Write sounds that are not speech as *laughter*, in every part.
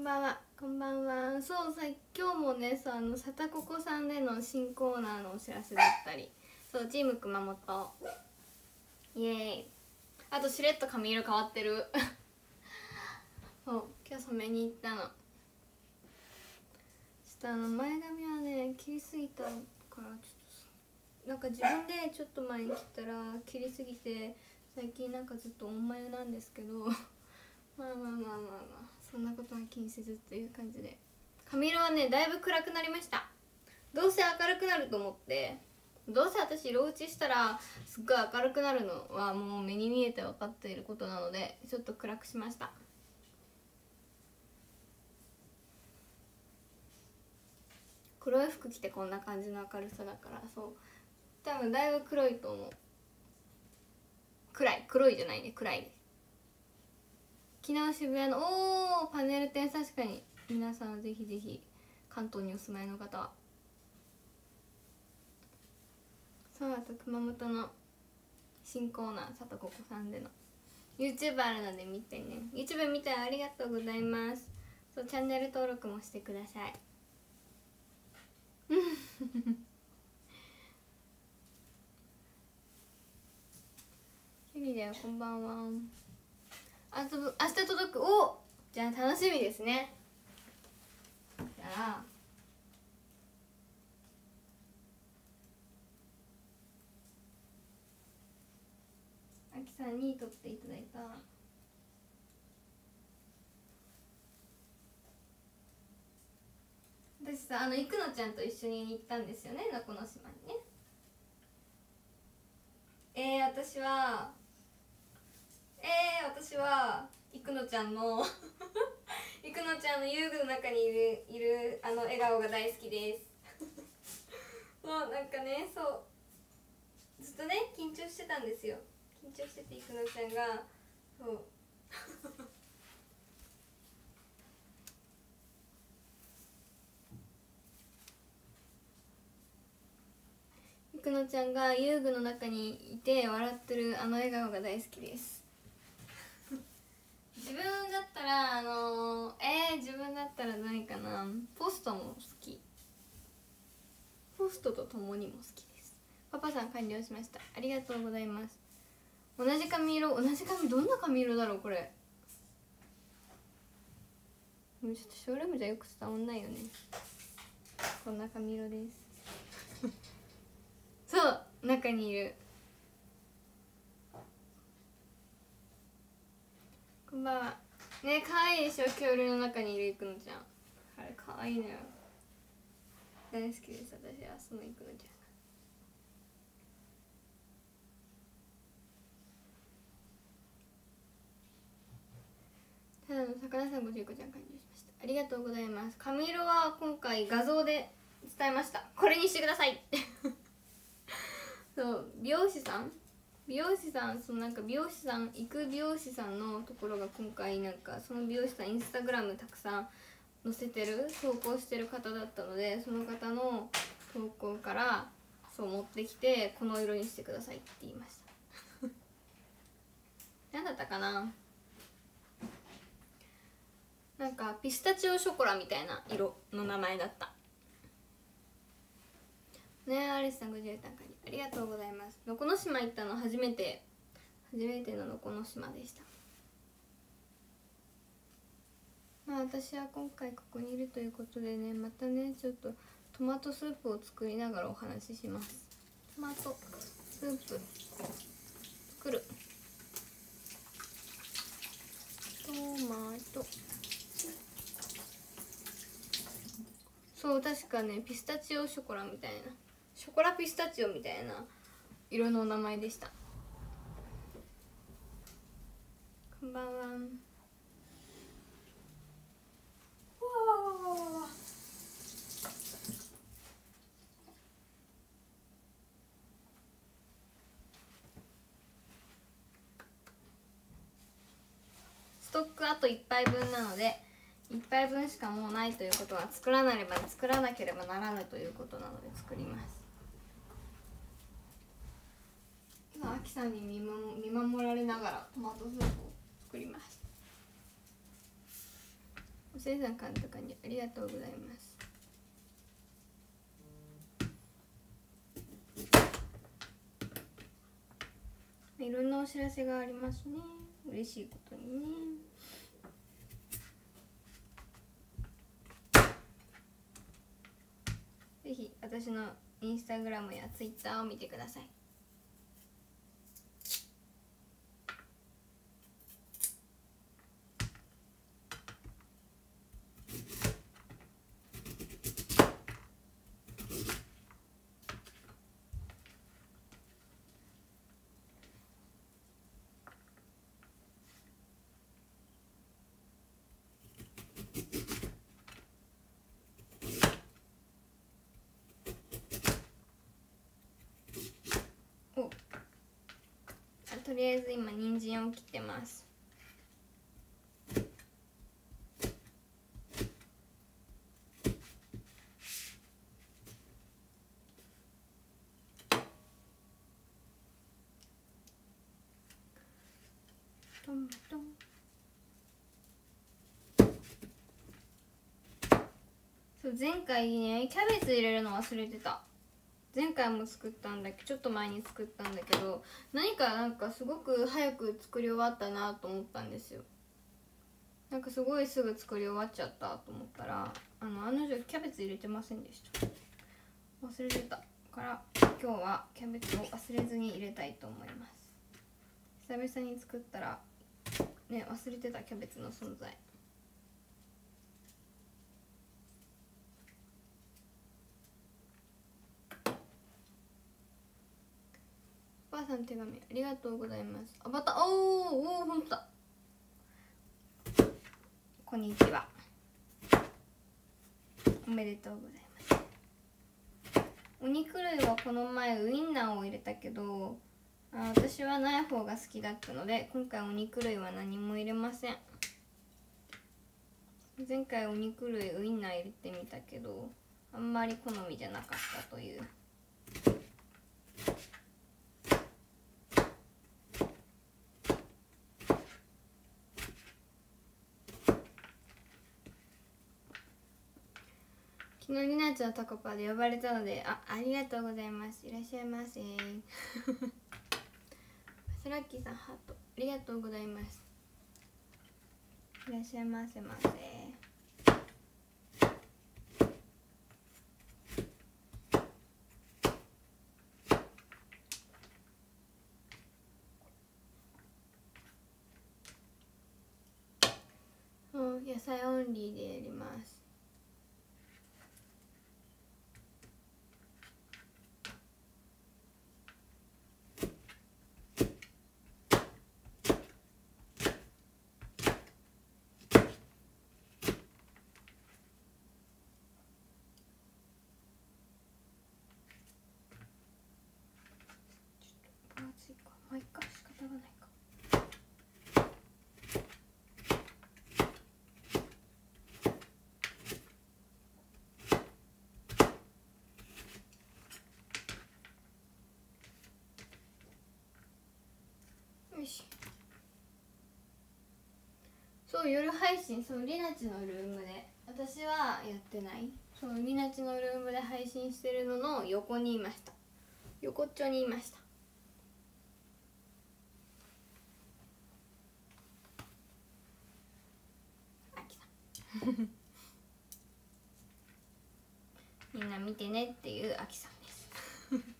んばんは。こんばんは。そうさ今日もねそうあのさたここさんでの新コーナーのお知らせだったり。そうチーム熊本。イエーイ。あとしれっと髪色変わってる。*laughs* そう今日染めに行ったの。ちょっとあの前髪はね切りすぎたからちょっとなんか自分でちょっと前に切ったら切りすぎて最近なんかずっとお眉なんですけど。*laughs* まあまあまあまあまあ。そんなことは気にせずっていう感じで。髪色はねだいぶ暗くなりました。どうせ明るくなると思って。どうせ私色落ちしたらすっごい明るくなるのはもう目に見えて分かっていることなのでちょっと暗くしました。黒い服着てこんな感じの明るさだからそう。多分だいぶ黒いと思う。暗い。黒いじゃないね。暗い昨日渋谷のおおパネル展確かに。皆さんぜひぜひ関東にお住まいの方は。そうあと熊本の新コーナーさとここさんでの。YouTube あるので見てね。YouTube 見たらありがとうございます。そうチャンネル登録もしてください。うんゆりだよこんばんは。あと明日届くおじゃあ楽しみですね。じゃあ。あきさんに撮っていただいた。私さあのいくのちゃんと一緒に行ったんですよね能古の島にね。えー、私はえー、私はいくのちゃんのいくのちゃんの遊具の中にいるいるあの笑顔が大好きです。*laughs* もうなんかねそうずっとね緊張してたんですよ。緊張してていくのちゃんがそう。いくのちゃんが遊具の中にいて笑ってるあの笑顔が大好きです。自分だったらあのー、えー、自分だったら何かな？ポストも好き。ポストと共にも好きです。パパさん完了しました。ありがとうございます。同じ髪色？同じ髪？どんな髪色だろうこれ？ちょっとショールームじゃよく伝わんないよね。こんな髪色です。そう中にいる。こんばんはね可愛いいでしょ恐竜の中にいるいくのちゃん。あれ可愛いのよ。大好きです私は。そのいくのちゃんただの魚さんごじゅうこちゃん感じしました。ありがとうございます。髪色は今回画像で伝えました。これにしてください。*laughs* そう美容師さん美容師さんそのなんか美容師さん行く美容師さんのところが今回なんかその美容師さんインスタグラムたくさん載せてる投稿してる方だったのでその方の投稿からそう持ってきてこの色にしてくださいって言いました。何だったかな？なんかピスタチオショコラみたいな色の名前だった。ねえアリスさんご自由単価にありがとうございます。能古島行ったの初めて。初めての能古島でした。まあ私は今回ここにいるということでねまたねちょっとトマトスープを作りながらお話しします。トマト。スープ。作る。トマト。そう確かねピスタチオショコラみたいなショコラピスタチオみたいな色のお名前でした。こんばんは。ストックあと1杯分なので1杯分しかもうないということは作らなれば作らなければならぬということなので作ります今あきさんに見見守られながらトマトスープを作りますおせいさん監督にありがとうございます。いろんなお知らせがありますね。嬉しいことにね。ぜひ私のインスタグラムやツイッターを見てくださいおあとりあえず今人参を切ってます。トントン。そう前回ねキャベツ入れるの忘れてた。前回も作ったんだけどちょっと前に作ったんだけど何かなんかすごく早く作り終わったなと思ったんですよ。なんかすごいすぐ作り終わっちゃったと思ったらあの案の定キャベツ入れてませんでした。忘れてた。から今日はキャベツを忘れずに入れたいと思います。久々に作ったらね忘れてたキャベツの存在。母さん手紙ありがとうございます。あまた。おーおーほんとだ。こんにちは。おめでとうございます。お肉類はこの前ウインナーを入れたけどあ私はない方が好きだったので今回お肉類は何も入れません。前回お肉類ウインナー入れてみたけどあんまり好みじゃなかったという。昨日りなちゃんタコパで呼ばれたのであありがとうございます。いらっしゃいませ。スラッキーさんハート。ありがとうございます。いらっしゃいませませ。うん野菜オンリーでやります分厚いかまあいっか仕方がないかよしそう夜配信。そうりなちのルームで。私はやってない。そうりなちのルームで配信してるのの横にいました。横っちょにいました。あ来た。*laughs* みんな見てねっていうあきさんです。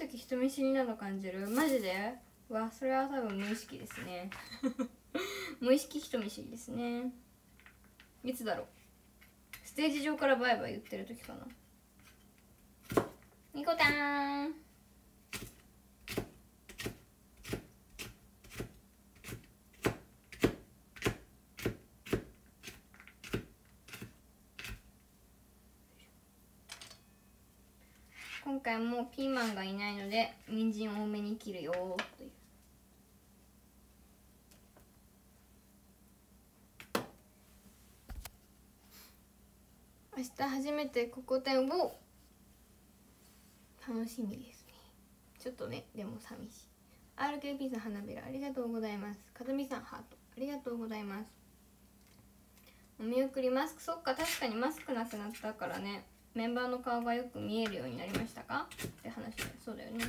時人見知りなど感じる？マジで？うわそれは多分無意識ですね。*laughs* 無意識人見知りですね。いつだろう？ステージ上からバイバイ言ってる時かな。ニコタン今回もピーマンがいないので人参多めに切るよという明日初めてここ店を楽しみですね。ちょっとねでも寂しい。RKP さん花びらありがとうございます。かずみさんハートありがとうございます。お見送りマスクそっか確かにマスクなくなったからね。メンバーの顔がよく見えるようになりましたか？って話だよそうだよね。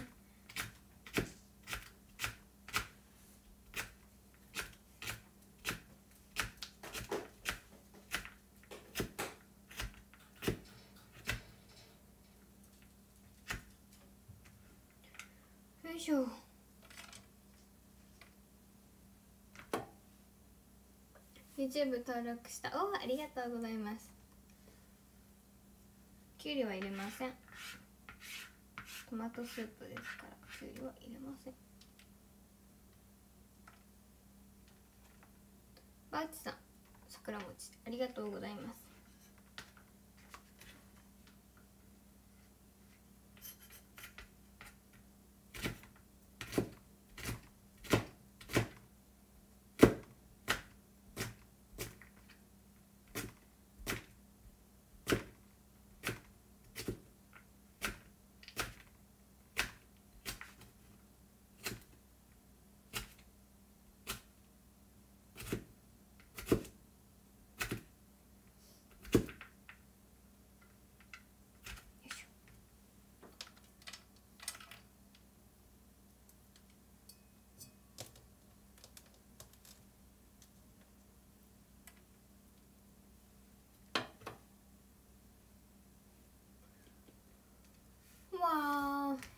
よいしょ。YouTube 登録した。おおありがとうございます。きゅうりは入れません。トマトスープですからきゅうりは入れません。バーチさん桜餅ありがとうございますわー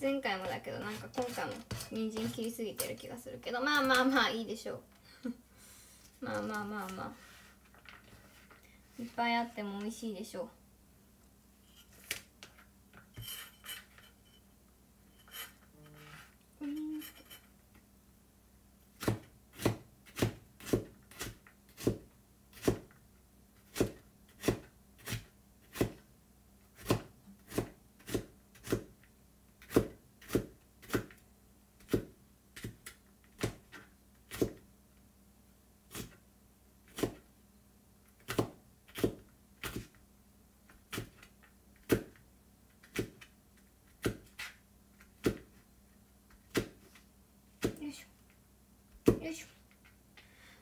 前回もだけどなんか今回も人参切りすぎてる気がするけどまあまあまあいいでしょう。*laughs* まあまあまあまあ。いっぱいあっても美味しいでしょううんよいしょよいしょ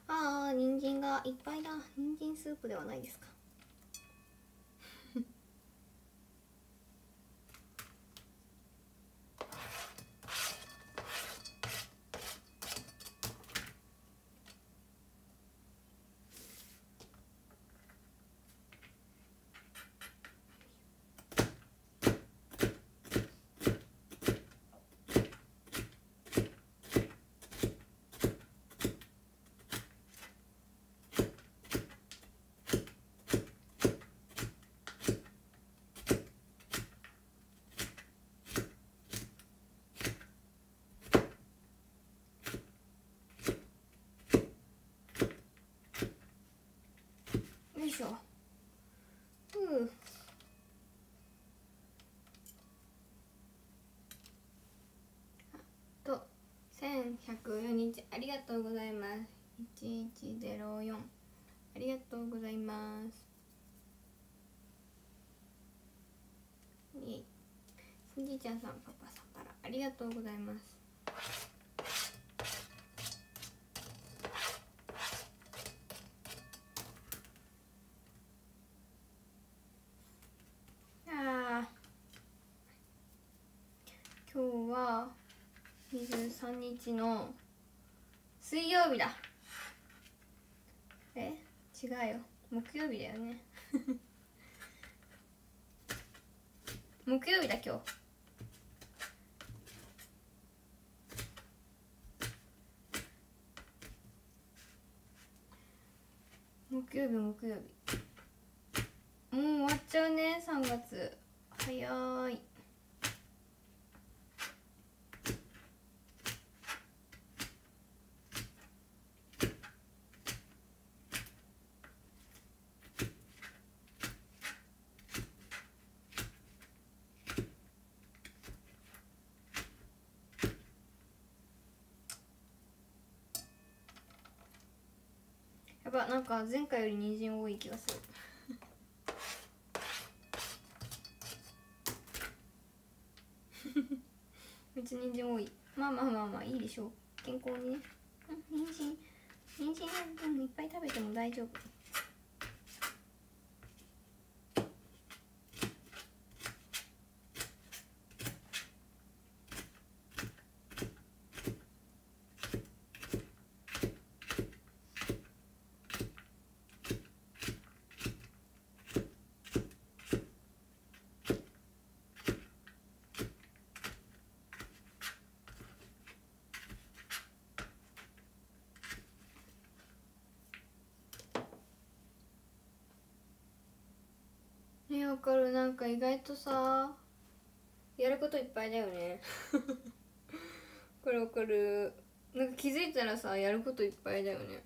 ああ人参がいっぱいだループではないですか？いしょ。ふうと1104日。ありがとうございます。1104ありがとうございます。イエイしんじいちゃんさんパパさんパラありがとうございますあー今日は23日の水曜日だえ違うよ木曜日だよね木曜日だ今日木曜日木曜日もう終わっちゃうね3月早いばなんか前回より人参多い気がする。めっちゃ人参多い。まあまあまあまあいいでしょう。健康にね。うん人参。人参いっぱい食べても大丈夫ねわかるなんか意外とさやることいっぱいだよね。*laughs* これわかる。なんか気づいたらさやることいっぱいだよね。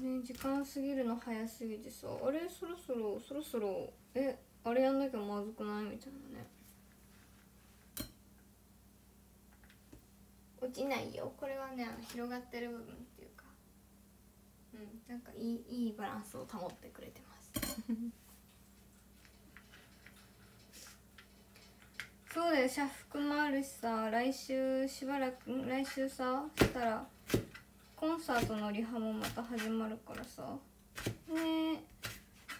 ね時間過ぎるの早すぎてさあれ？そろそろそろそろえあれやんなきゃまずくない？みたいなねちないよ。これはね広がってる部分っていうか。うん。なんかいいいいバランスを保ってくれてます。*laughs* そうだよ。社服もあるしさ来週しばらく来週さしたらコンサートのリハもまた始まるからさ。ねえ。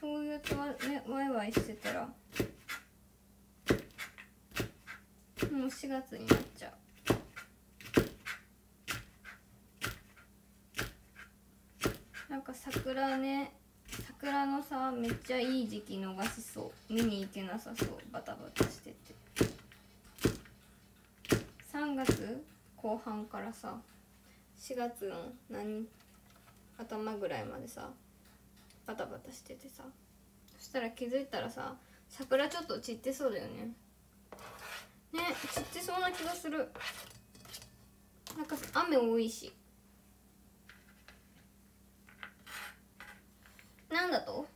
そうやってわ,、ね、ワイワイしてたら。もう4月になっちゃうなんか桜ね桜のさめっちゃいい時期逃しそう。見に行けなさそう。バタバタしてて。3月後半からさ4月の何頭ぐらいまでさバタバタしててさ。そしたら気づいたらさ桜ちょっと散ってそうだよね。ね散ってそうな気がする。なんか雨多いし。なんだと？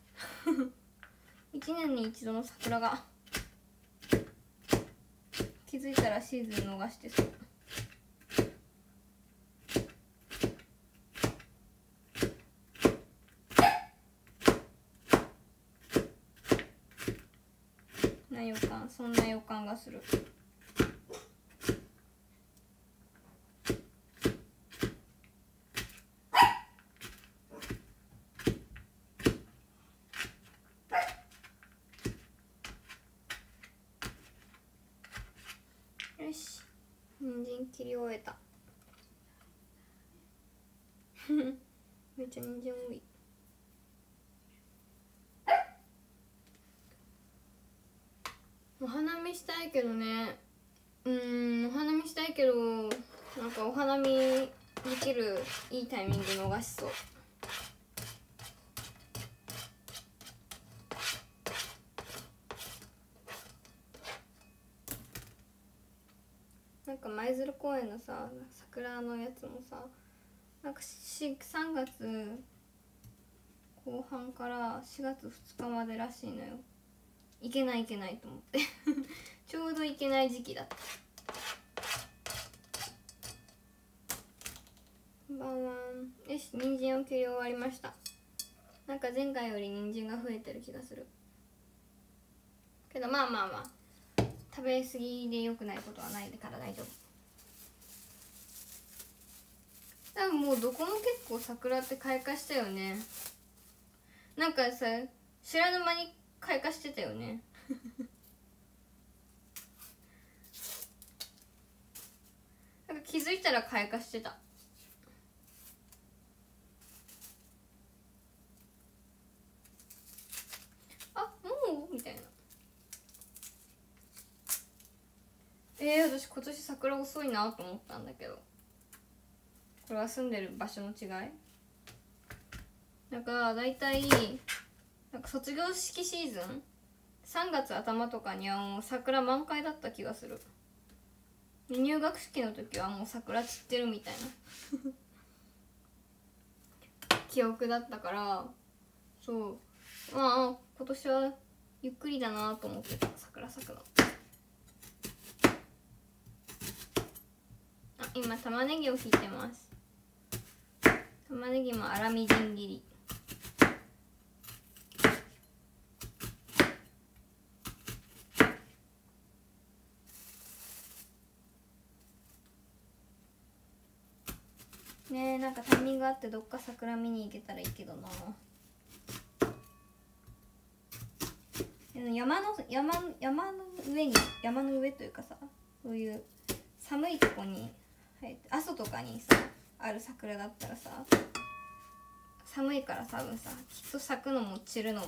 *laughs* 一年に一度の桜が。気づいたらシーズン逃してそう。な予感そんな予感がするよし人参切り終えた。*laughs* めっちゃ人参多い。お花見したいけどね。うんお花見したいけどなんかお花見できるいいタイミング逃しそうなんか舞鶴公園のさ桜のやつもさなんか3月後半から4月2日までらしいのよ。いけないいけないと思って。*laughs* ちょうどいけない時期だった。こんばんはよし人参を切り終わりました。なんか前回より人参が増えてる気がする。けどまあまあまあ。食べ過ぎで良くないことはないから大丈夫。多分もうどこも結構桜って開花したよね。なんかさ知らぬ間に開花してたよね。*laughs* なんか気づいたら開花してた。あもう？みたいな。えー、私今年桜遅いなと思ったんだけど。これは住んでる場所の違い？だから大体なんか卒業式シーズン？3月頭とかにはもう桜満開だった気がする。入学式の時はもう桜散ってるみたいな。*laughs* 記憶だったから。そう。まあ今年はゆっくりだなと思ってた。桜咲くの。あ今玉ねぎをひいてます。玉ねぎも粗みじん切り。ねえなんかタイミングあってどっか桜見に行けたらいいけどな。山の山山の上に山の上というかさそういう寒いとこに生えて阿蘇とかにさある桜だったらさ寒いから多分さきっと咲くのも散るのも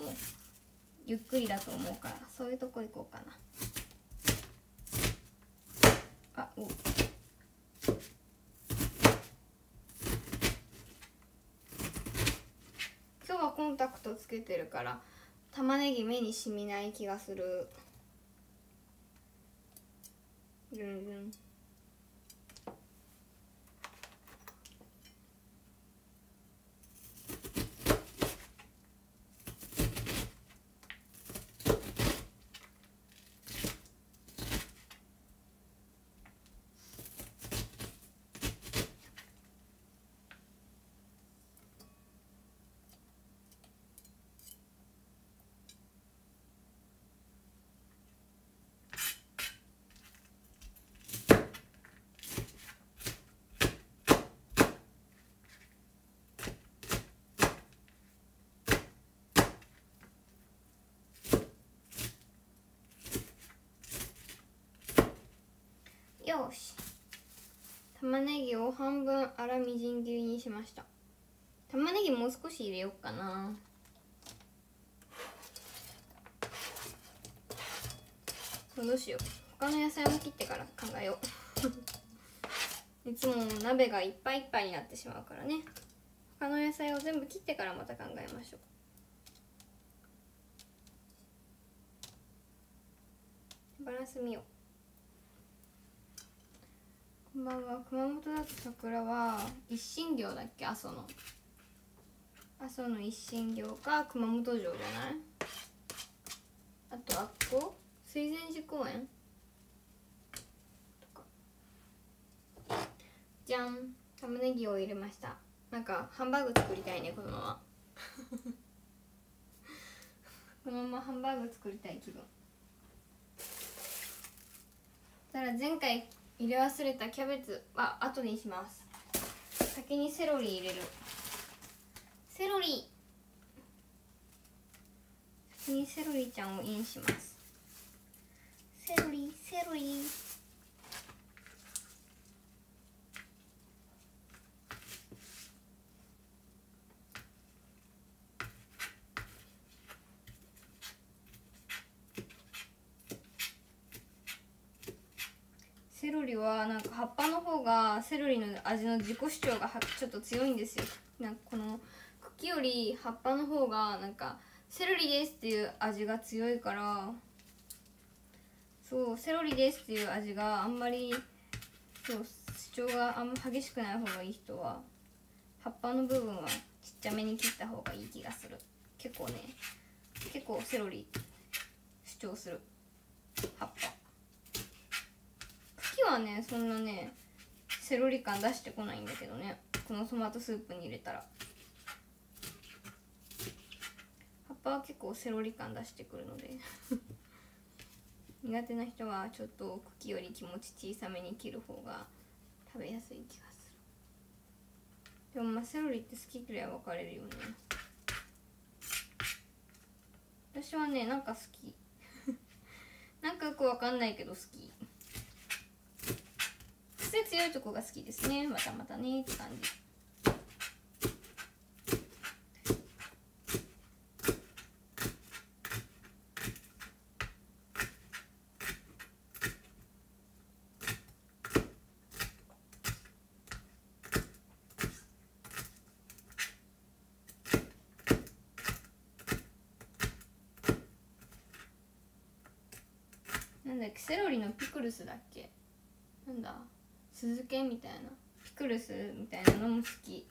ゆっくりだと思うからそういうとこ行こうかな。あお。今日はコンタクトつけてるから玉ねぎ目にしみない気がする。ルンルン。よし。玉ねぎを半分粗みじん切りにしました。玉ねぎもう少し入れようかな。どうしよう。他の野菜も切ってから考えよう。*laughs* いつも鍋がいっぱいいっぱいになってしまうからね。他の野菜を全部切ってからまた考えましょう。バランス見よう。こんばんは熊本だと桜は一心行だっけ？阿蘇の。阿蘇の一心行か熊本城じゃない？あとあっこ？水前寺公園？じゃん。玉ねぎを入れました。なんかハンバーグ作りたいねこのまま。*laughs* このままハンバーグ作りたい気分。ただ前回入れ忘れたキャベツは後にします。先にセロリ入れる。セロリ。先にセロリちゃんをインします。セロリセロリセロリはなんか葉っぱの方がセロリの味の自己主張がちょっと強いんですよ。なんかこの茎より葉っぱの方がなんかセロリですっていう味が強いから。そうセロリですっていう味があんまりそう主張があんま激しくない方がいい人は葉っぱの部分はちっちゃめに切った方がいい気がする。結構ね結構セロリ主張する葉っぱ。はねそんなねセロリ感出してこないんだけどね。このトマトスープに入れたら。葉っぱは結構セロリ感出してくるので。苦手な人はちょっと茎より気持ち小さめに切る方が食べやすい気がする。でもまあセロリって好き嫌い分かれるよね。私はねなんか好き。*laughs* なんかよくわかんないけど好き。癖強いとこが好きですね。またまたねって感じ。なんだっけセロリのピクルスだっけ？酢漬けみたいな。ピクルスみたいなのも好き。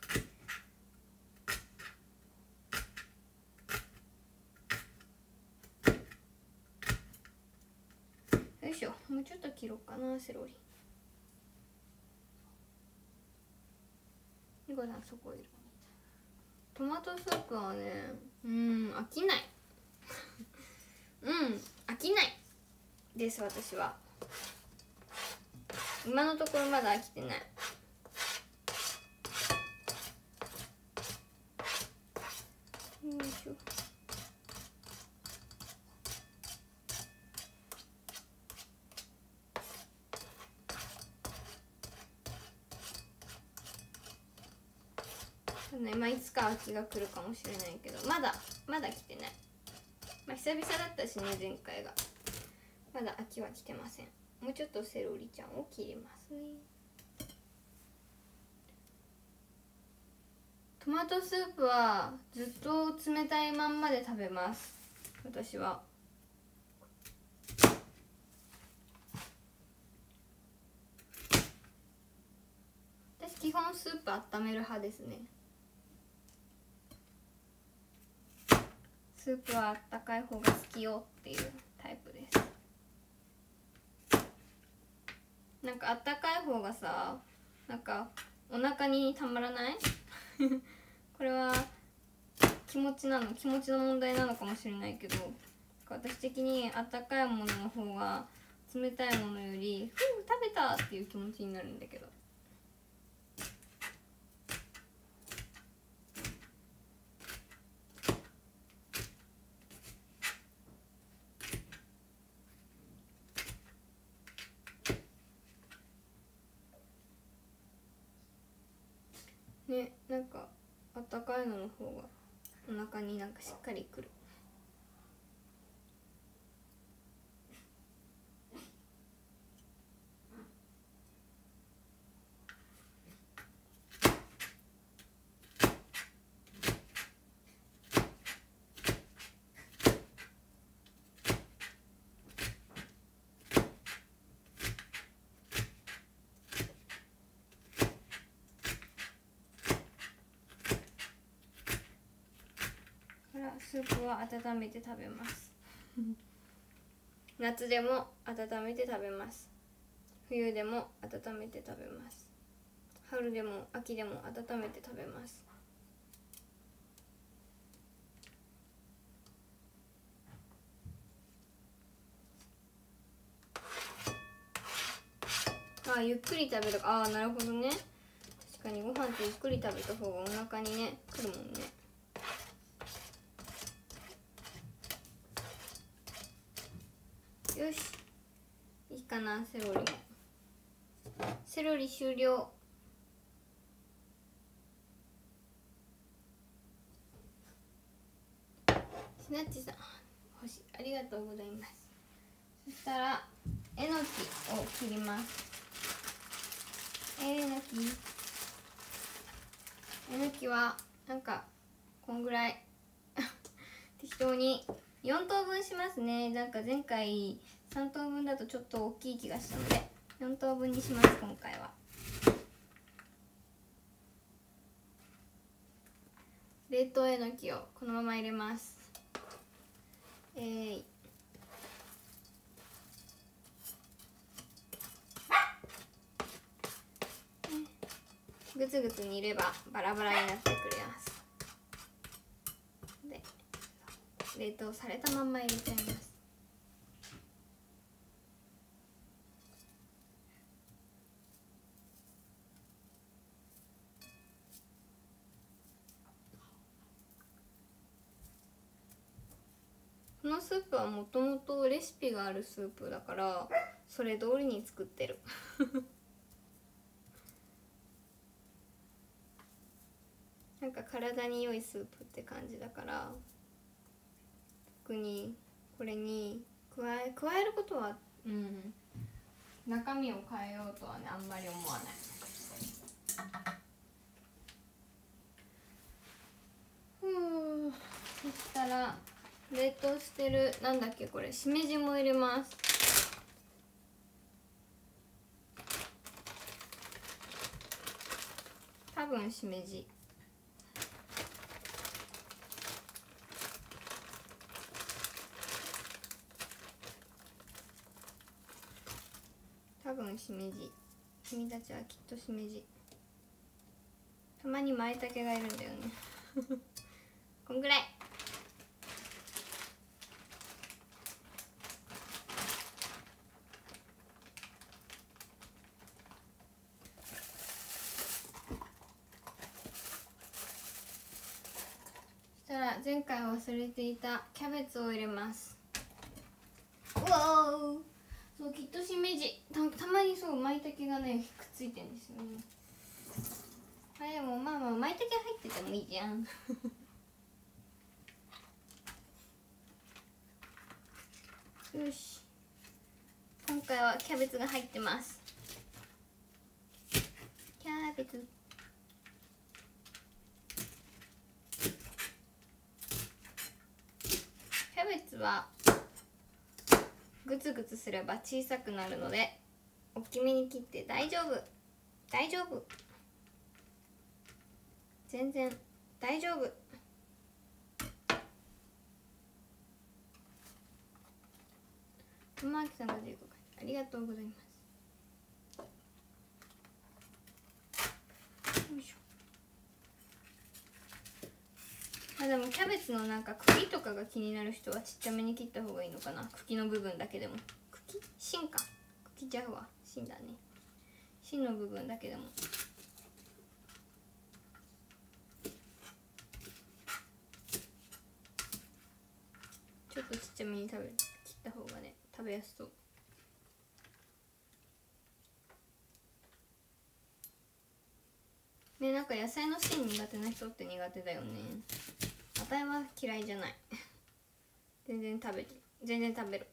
よいしょ。もうちょっと切ろうかなセロリ。ニコさんそこいる。トマトスープはねうん飽きない。*laughs* うん飽きない。です私は。今のところまだ飽きてない。よいしょ。ねまあ、いつか秋が来るかもしれないけどまだまだ来てない。まあ久々だったしね前回が。まだ秋は来てません。もうちょっとセロリちゃんを切ります。ねトマトスープはずっと冷たいまんまで食べます。私は。私基本スープ温める派ですね。スープはあったかい方が好きよっていうタイプです。なんかあったかい方がさなんかお腹にたまらない？*laughs* これは気持ちなの？気持ちの問題なのかもしれないけど私的にあったかいものの方が冷たいものより「ふう食べた!」っていう気持ちになるんだけどねなんかあったかいのの方がお腹になんかしっかりくるからスープは温めて食べます。夏でも温めて食べます。冬でも温めて食べます。春でも秋でも温めて食べます。ああゆっくり食べる。ああなるほどね。確かにご飯ってゆっくり食べた方がお腹にねくるもんねよしいいかなセロリ。セロリ終了。しなっちさん星ありがとうございます。そしたらえのきを切ります。えのき。えのきはなんかこんぐらい。*laughs* 適当に4等分しますね。なんか前回3等分だとちょっと大きい気がしたので4等分にします今回は。冷凍えのきをこのまま入れます。えーい。ぐつぐつ煮ればバラバラになってくれます。で冷凍されたまんま入れちゃいます。スープはもともとレシピがあるスープだからそれ通りに作ってる。*laughs* なんか体に良いスープって感じだから特にこれに加え加えることはうん中身を変えようとはねあんまり思わない。ふうそしたら冷凍してるなんだっけこれ。しめじも入れます。多分しめじ。多分しめじ。君たちはきっとしめじ。たまに舞茸がいるんだよね。*laughs* こんぐらいそしたら前回忘れていたキャベツを入れます。うわーそうきっとしめじ。たたまにそう舞茸がねくっついてんですよね。あでもまあまあ舞茸入っててもいいじゃん。*laughs* よし。今回はキャベツが入ってます。キャベツキャベツはグツグツすれば小さくなるので大きめに切って大丈夫。大丈夫。全然大丈夫。マーキさんが15回ありがとうございますよいしょあでもキャベツのなんか茎とかが気になる人はちっちゃめに切った方がいいのかな。茎の部分だけでも。茎？芯か。茎ちゃうわ。芯だね。芯の部分だけでも。ちょっとちっちゃめに食べ切った方がね食べやすそう。ねなんか野菜の芯苦手な人って苦手だよね。あたいは嫌いじゃない。全然食べて全然食べる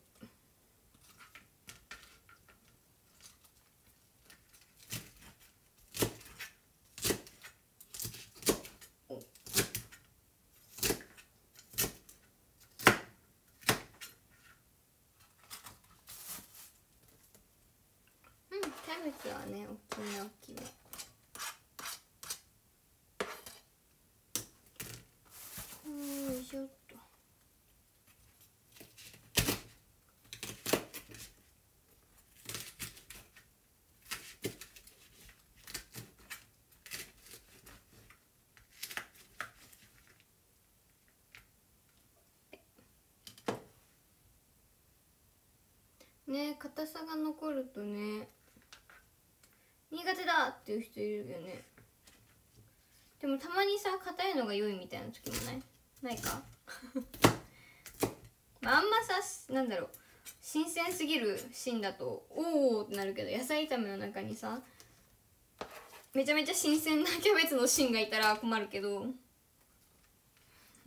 おうんキャベツはね大きめ大きめよいしょっとね硬さが残るとね苦手だっていう人いるよね。でもたまにさ硬いのが良いみたいな時もない？ないか？*laughs* まああんまさなんだろう新鮮すぎるシーンだとおおってなるけど野菜炒めの中にさめちゃめちゃ新鮮なキャベツの芯がいたら困るけど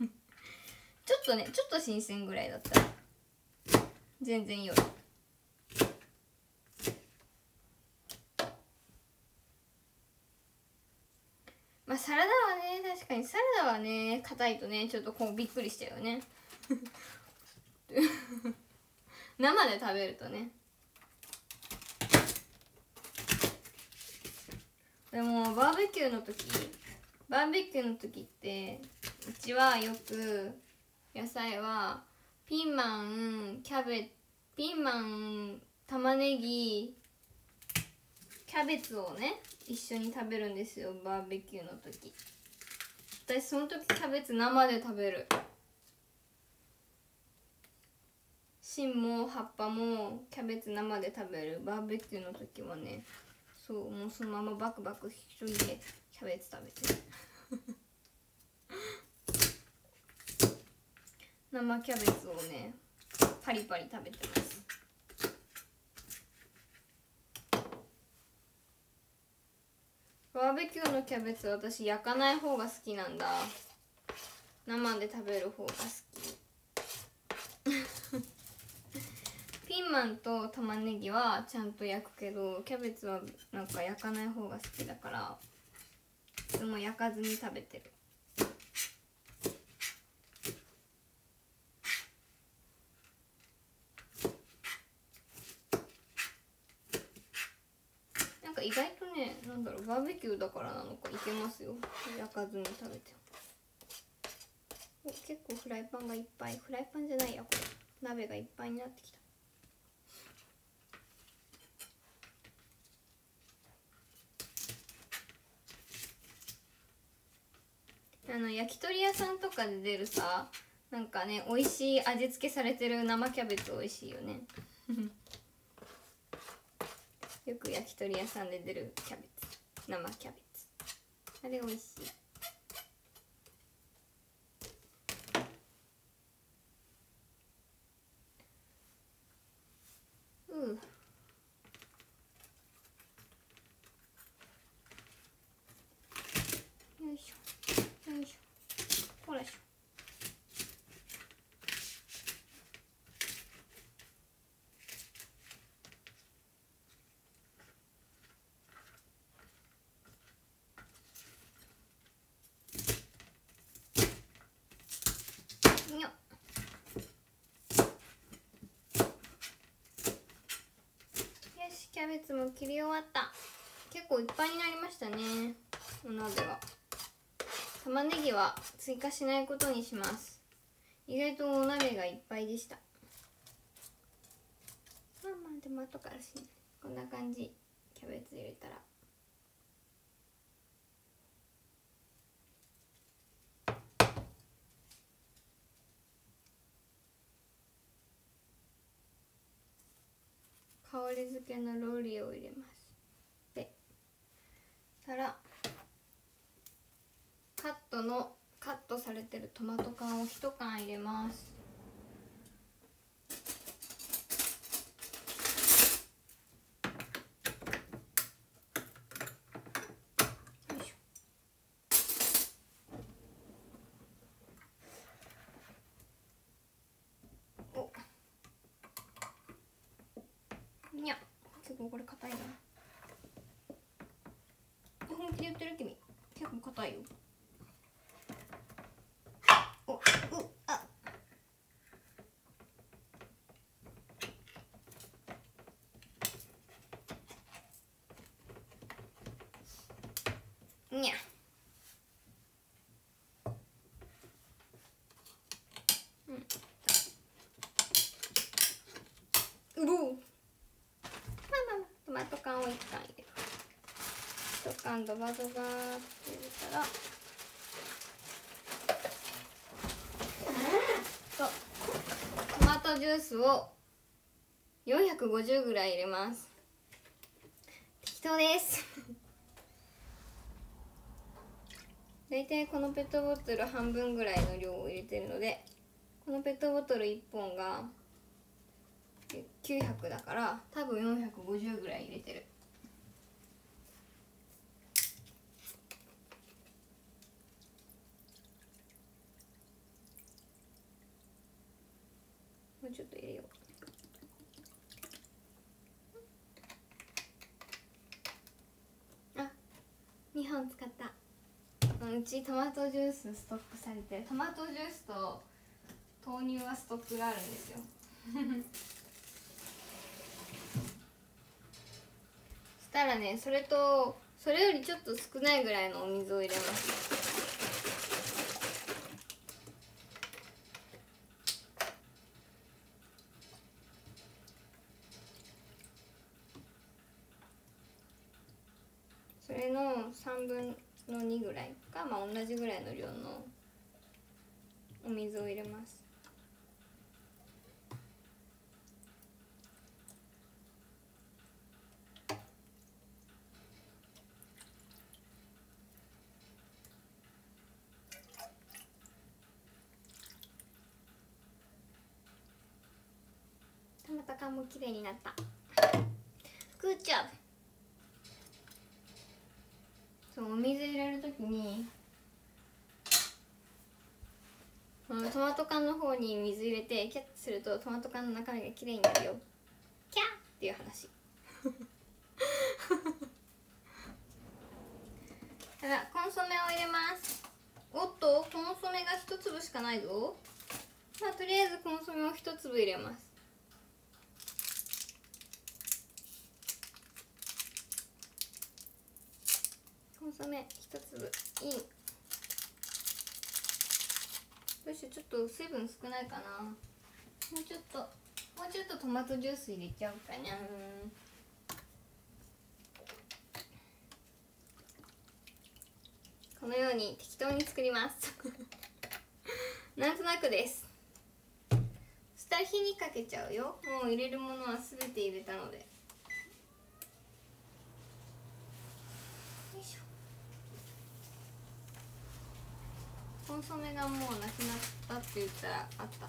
*laughs* ちょっとねちょっと新鮮ぐらいだったら全然良いまあサラダはね確かにサラダはね硬いとねちょっとこうびっくりしちゃうよね。*laughs* 生で食べるとね。でもバーベキューの時バーベキューの時ってうちはよく野菜はピーマンキャベピーマン玉ねぎキャベツをね一緒に食べるんですよバーベキューの時。私その時キャベツ生で食べる。芯も葉っぱもキャベツ生で食べる。バーベキューの時はねそうもうそのままバクバク一人でキャベツ食べてる。*laughs* 生キャベツをねパリパリ食べてますバーベキューのキャベツ私焼かない方が好きなんだ。生で食べる方が好き。*laughs* ピーマンと玉ねぎはちゃんと焼くけどキャベツはなんか焼かない方が好きだからいつも焼かずに食べてるなんか意外とねなんだろうバーベキューだからなのかいけますよ。焼かずに食べてお結構フライパンがいっぱい。フライパンじゃないやこれ。鍋がいっぱいになってきた。あの焼き鳥屋さんとかで出るさなんかね美味しい味付けされてる生キャベツ美味しいよね。*laughs* よく焼き鳥屋さんで出るキャベツ生キャベツ。あれ美味しいうんよいしょよいしょほらしょよっよつも切り終わった。結構いっぱいになりましたね。お鍋は。玉ねぎは追加しないことにします。意外とお鍋がいっぱいでした。まあまあでも後からしこんな感じ。キャベツ入れたら。り付けのローリエを入れます。でたらカットのカットされてるトマト缶を1缶入れますよいしょおにゃ結構これ硬いな本気で言ってる君結構硬いよおうあにゃうんうろうまあまあまあトマト缶を一缶入れる一缶ドバドバって入れたら。とトマトジュースを450ぐらい入れます。適当です。大体このペットボトル半分ぐらいの量を入れてるのでこのペットボトル1本が900だから多分450ぐらい入れてるもうちょっと入れようあ2本使った。うちトマトジュースストックされてる。トマトジュースと豆乳はストックがあるんですよ。*laughs* そしたらねそれとそれよりちょっと少ないぐらいのお水を入れますそれの3分の2ぐらいかまあ同じぐらいの量のお水を入れます。トマト缶もきれいになった。グッジョブそうお水入れるときにこのトマト缶の方に水入れてキャッチするとトマト缶の中身がきれいになるよ。キャーっていう話。*laughs* たらコンソメを入れます。おっとコンソメが一粒しかないぞ。まあとりあえずコンソメを一粒入れますコンソメ一粒イン。どうしようちょっと水分少ないかな。もうちょっともうちょっとトマトジュース入れちゃおうかな。このように適当に作ります。*laughs* なんとなくです。そしたら火にかけちゃうよ。もう入れるものは全て入れたのでよいしょコンソメがもうなくなったって言ったらあった。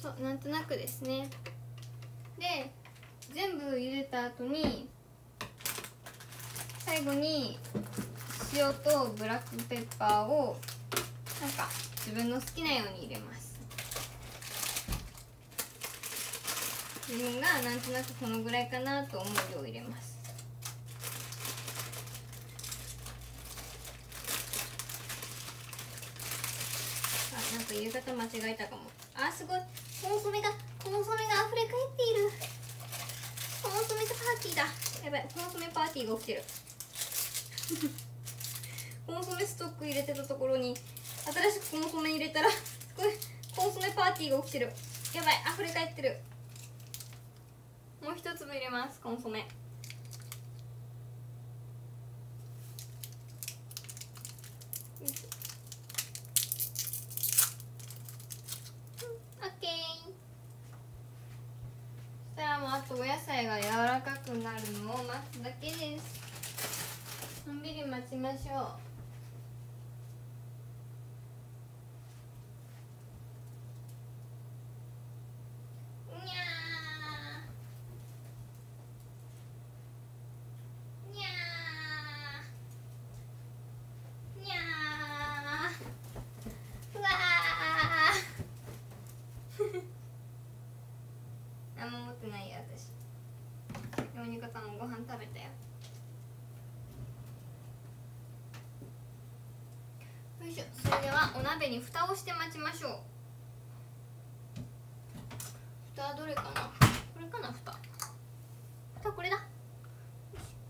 そうなんとなくですね。で全部入れた後に最後に塩とブラックペッパーをなんか自分の好きなように入れます。自分がなんとなくこのぐらいかなと思う量入れます。あなんか入れ方間違えたかも。あすごい。コンソメがコンソメが溢れ返っている。コンソメとパーティーだ。やばい。コンソメパーティーが起きてる。コンソメストック入れてたところに新しくコンソメ入れたらすごい。コンソメパーティーが起きてる。やばい。溢れ返ってる。もう一粒入れますコンソメ。オッケー。したらもうあとお野菜が柔らかくなるのを待つだけです。のんびり待ちましょうにゃーにゃーにゃーうわー何も持ってないよ私おにかさんもご飯食べたよよいしょそれではお鍋に蓋をして待ちましょう。蓋どれかな？これかな蓋。蓋これだ。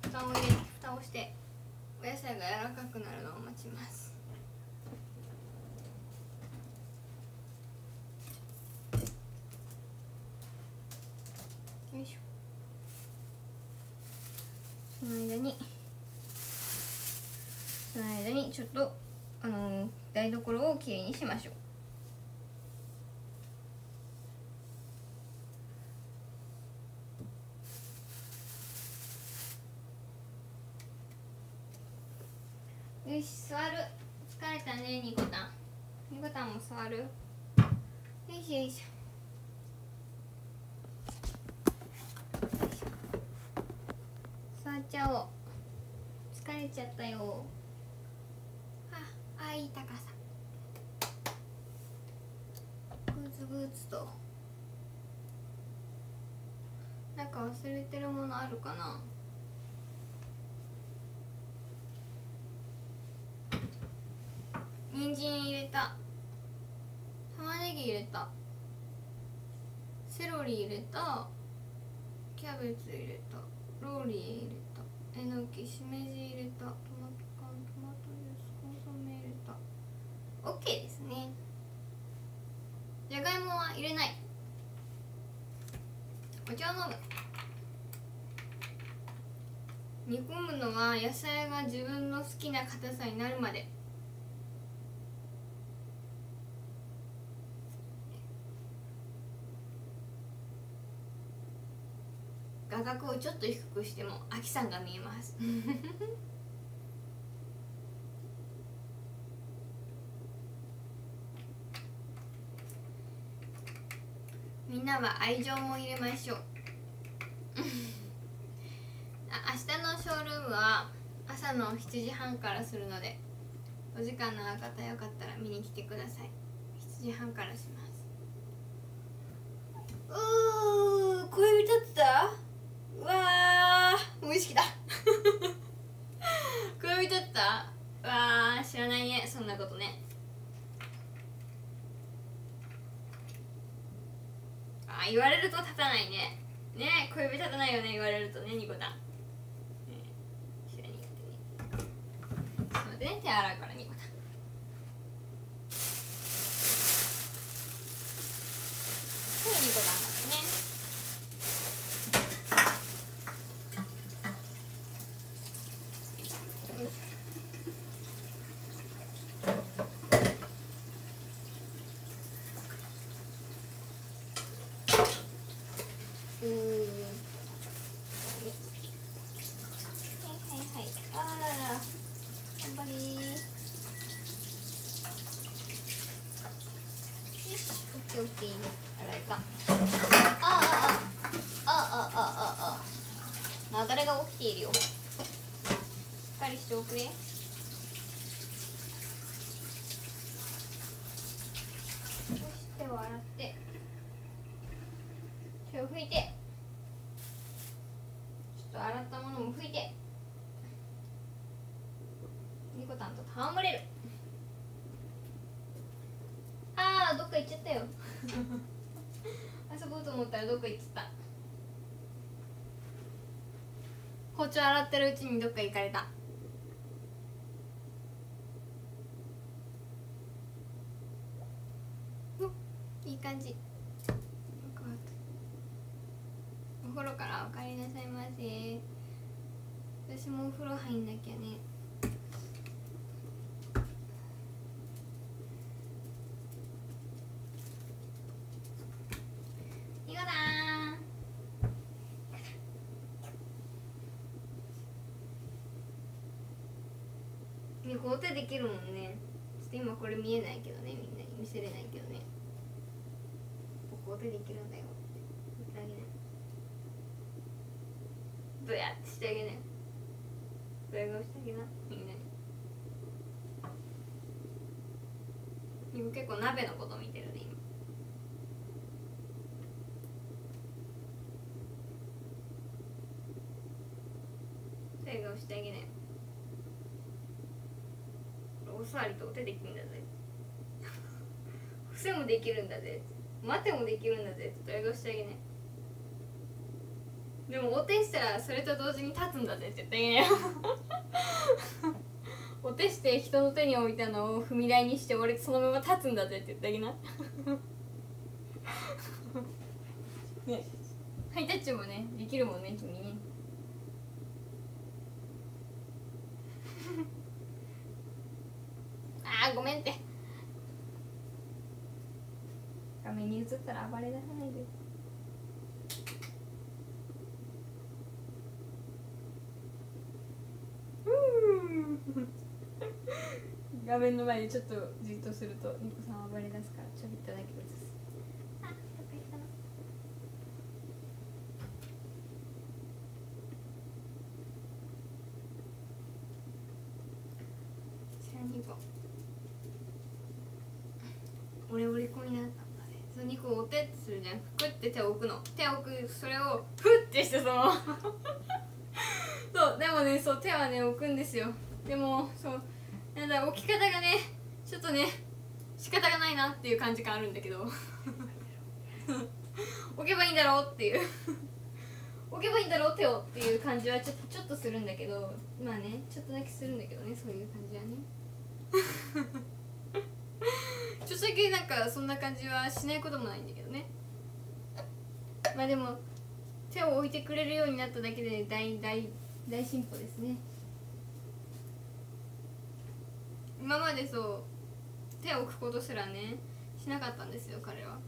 蓋を入れ蓋をしてお野菜が柔らかくなるのを待ちます。よいしょ。その間にその間にちょっとあのー台所をきれいにしましょう。よし座る。疲れたねニコタン。ニコタンも座る。よいしょ。よいしょ。座っちゃおう。疲れちゃったよああいい高さグツグツとなんか忘れてるものあるかな？人参入れた。玉ねぎ入れた。セロリ入れた。キャベツ入れた。ローリエ入れた。えのきしめじ入れた。トマト缶トマトジュースコンソメ入れた。OK です。は入れない。お茶を飲む。煮込むのは野菜が自分の好きな硬さになるまで。画角をちょっと低くしてもアキさんが見えます。みんなは愛情も入れましょう。*laughs* あ明日のショールームは朝の7時半からするのでお時間のある方よかったら見に来てください。7時半からします。うー小指立ってた？うわー無意識だ。*laughs* 小指立ってた？うわー知らないね。そんなことねあ言われると立たないね。ね小指立たないよね言われるとねニコタン、ね、後ろにやってねちょっと待ってね手洗うからニコタンそうニコタン包丁洗ってるうちにどっか行かれたおいい感じお風呂からお帰りなさいませ私もお風呂入んなきゃねニコタンねこう手できるもんね。ちょっと今これ見えないけどね。みんなに見せれないけどね。こう手できるんだよ。ってあげない。どうやってしてあげない。どうやしてあげな。みんなに。今結構鍋のこと見てるね今。笑顔してあげない。お座りとお手できるんだぜ。伏せもできるんだぜ。待てもできるんだぜ。って笑顔してあげない。でもお手したらそれと同時に立つんだぜ。って言ってあげないお手して人の手に置いたのを踏み台にして俺そのまま立つんだぜ。って言ってあげな *laughs* ね。ハイタッチもねできるもんね君。ねあーごめんって画面に映ったら暴れ出さないで *laughs* 画面の前でちょっとじっとするとニコさん暴れ出すからちょびっとだけ映すあどっか行ったなじゃあニコ俺折り込みだったんだねそうニコお手ってするじゃんふくって手を置くの。手を置くそれをふってしてその。そうでもねそう手はね置くんですよ。でもそうなんだ置き方がねちょっとね仕方がないなっていう感じがあるんだけど。*laughs* 置けばいいんだろうっていう。置けばいいんだろう手をっていう感じはちょっとちょっとするんだけど。まあねちょっとだけするんだけどねそういう感じはね。*laughs* ちょっとだけなんかそんな感じはしないこともないんだけどねまあでも手を置いてくれるようになっただけで大大大進歩ですね。今までそう手を置くことすらねしなかったんですよ彼は。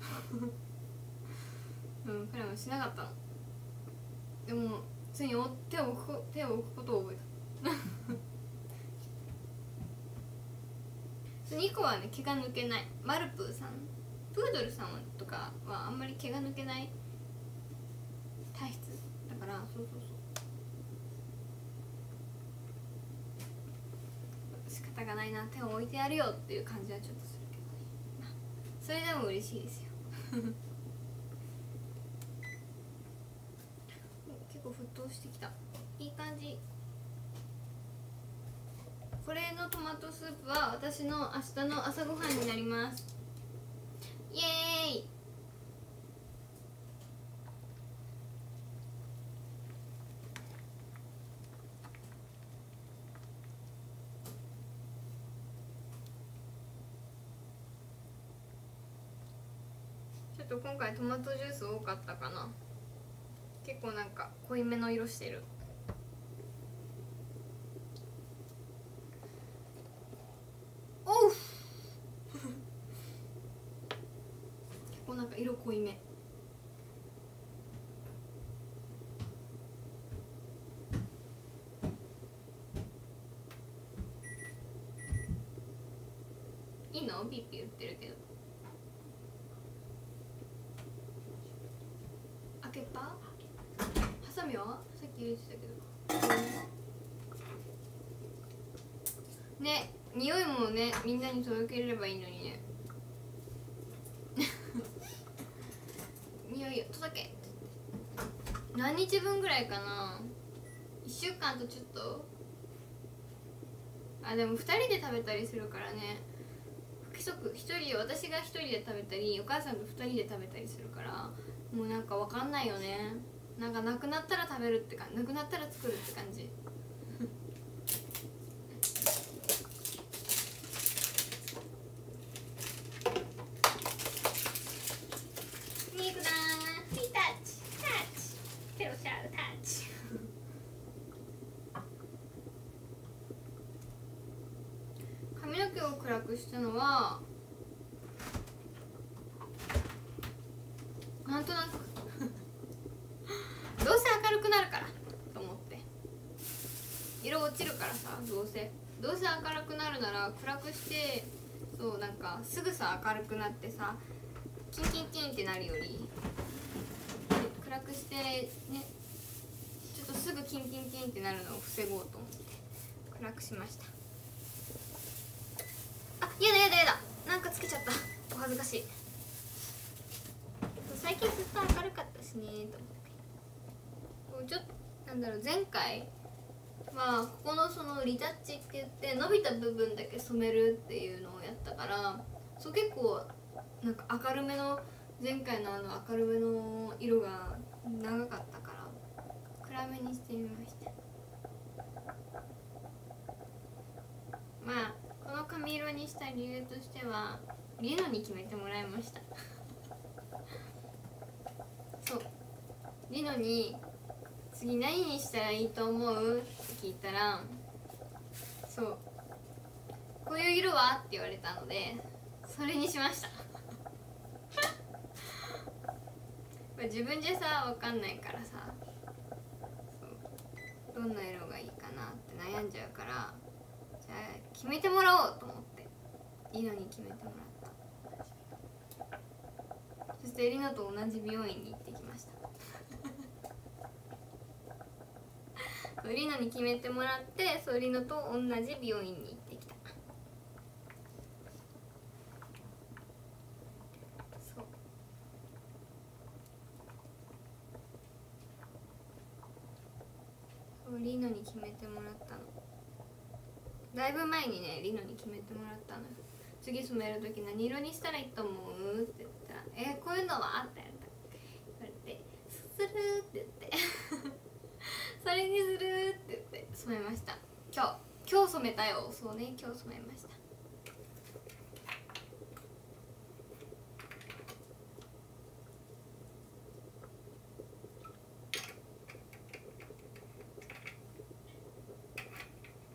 *laughs* うん彼はしなかった。のでもついにお手を置く手を置くことを覚えた。*laughs* そう2個はね毛が抜けない。マルプーさん。プードルさんとかはあんまり毛が抜けない体質だから。そうそうそう仕方がないな手を置いてやるよっていう感じはちょっとするけどね、まあ、それでも嬉しいですよ。結構沸騰してきた。いい感じ。これのトマトスープは私の明日の朝ごはんになります。イエーイ。ちょっと今回トマトジュース多かったかな。結構なんか濃いめの色してるおう結構なんか色濃いめ。いいのピッピ言ってるけど。開けた？ハサミは？さっき入れてたけど。ね匂いもねみんなに届けれればいいのにね匂いを届け何日分ぐらいかな？1週間とちょっと？あでも2人で食べたりするからね。不規則。1人私が1人で食べたりお母さんと2人で食べたりするからもうなんか分かんないよね。なんかなくなったら食べるって感じなくなったら作るって感じ肉だーはいタッチタッチテロシャルタッチ髪の毛を暗くしたのはなんとなく。*laughs* どうせ明るくなるからと思って。色落ちるからさどうせ。どうせ明るくなるなら暗くしてそうなんかすぐさ明るくなってさキンキンキンってなるより。暗くしてねちょっとすぐキンキンキンってなるのを防ごうと思って暗くしましたあやだやだやだなんつけちゃった。お恥ずかしい。最近ずっと明るかったしねと思って。こうちょっとなんだろう前回はここのそのリタッチって言って伸びた部分だけ染めるっていうのをやったからそう結構なんか明るめの前回のあの明るめの色が長かったから暗めにしてみました。まあ髪色にした理由としてはリノに決めてもらいましたそうリノに「次何にしたらいいと思う?」って聞いたらそう「こういう色は?」って言われたのでそれにしました自分じゃさ分かんないからさどんな色がいいかなって悩んじゃうからじゃあ決めてもらおうと思ってリノに決めてもらった。そしてリノと同じ美容院に行ってきました。そうリノに決めてもらってそうリノと同じ美容院に行ってきた。そう。そうリノに決めてもらっただいぶ前にねリノに決めてもらったの。よ次染める時何色にしたらいいと思うって言ったら「えー、こういうのは?」って言われて「する」って言って「*laughs* それにする」って言って染めました。今日今日染めたよ。そうね今日染めました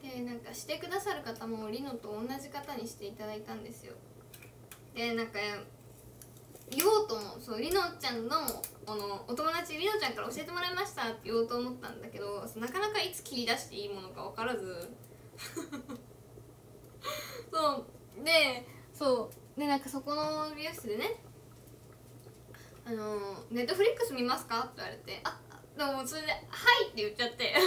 でなんかしてくださる方もリノと同じ方にしていただいたんですよでなんか言おうともそうリノちゃんのあのお友達リノちゃんから教えてもらいましたって言おうと思ったんだけどなかなかいつ切り出していいものか分からず *laughs* そうでそうでなんかそこの美容室でねあの「ネットフリックス見ますか?」って言われてあでもそれで「はい」って言っちゃって *laughs*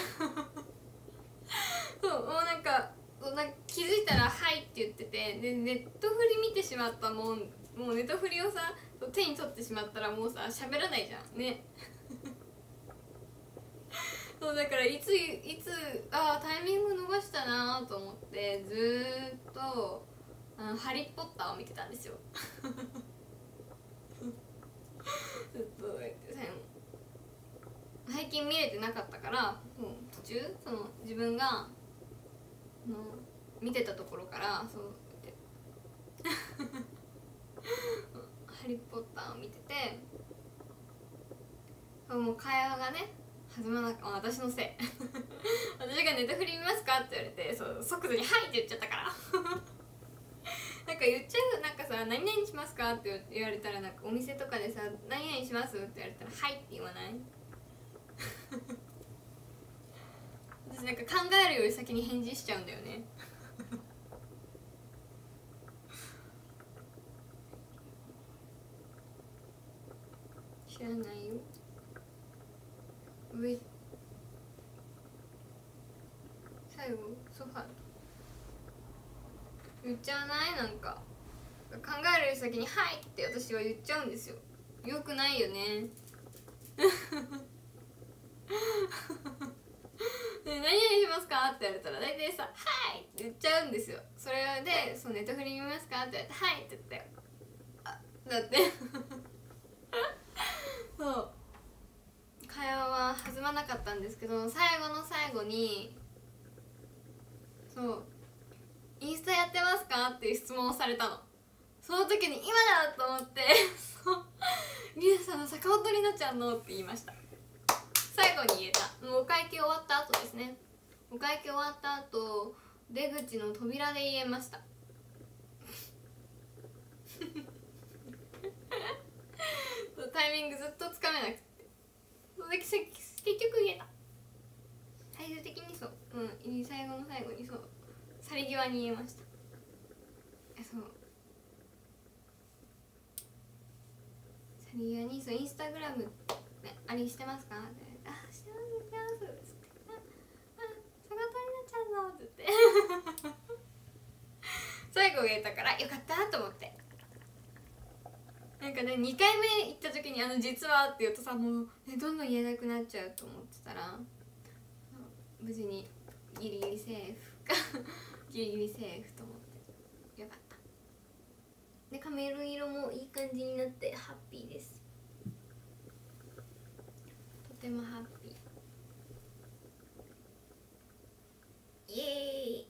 そうもうなんかそうなんか気づいたら「はい」って言っててでネットフリ見てしまったもんもうネットフリをさ手に取ってしまったらもうさ喋らないじゃん。ね。*laughs* そうだからいついつああタイミング逃したなと思ってずっとあの「ハリー・ポッター」を見てたんですよ。*laughs* ずっと最近見れてなかったからもう途中その自分があの見てたところからそうて *laughs* ハリー・ポッター」を見ててそうもう会話がね始まらなか私のせい *laughs* 私が「ネタフリ見ますか?」って言われてそう即座に「はい」って言っちゃったから *laughs* なんか言っちゃうなんかさ「何々しますか?」って言われたらなんかお店とかでさ「何々します?」って言われたら「はい」って言わない？私なんか考えるより先に返事しちゃうんだよね *laughs* 知らないよ。上。最後ソファー。言っちゃわない？なんか。考えるより先に「はい」って私は言っちゃうんですよ。よくないよね。*laughs* 何々しますか?」って言われたら大体さ「はい」って言っちゃうんですよそれで「そうネットフリ見ますか?」って言われて「はい」って言ったよあだって *laughs* そう会話は弾まなかったんですけど最後の最後にそう「インスタやってますか?」っていう質問をされたのその時に「今だ!」と思って「そうリナさんの坂本里奈ちゃんの」って言いました最後に言えた。もうお会計終わった後ですね。お会計終わった後出口の扉で言えました。タイミングずっとつかめなくて。結局言えた。最終的にそう。うん最後の最後にそう。去り際に言えました。えそう。去り際にそうインスタグラム、ね、あれしてますか？ってますしてます」っつって「ああ坂戸里奈ちゃんの」って言って。*laughs* 最後が言えたからよかったと思って。なんかね2回目行った時に「あの実は」って言うとさもう、ね、どんどん言えなくなっちゃうと思ってたら無事にギリギリセーフか *laughs* ギリギリセーフと思って。よかった。で髪色もいい感じになってハッピーです。とてもハッピー。イエーイ。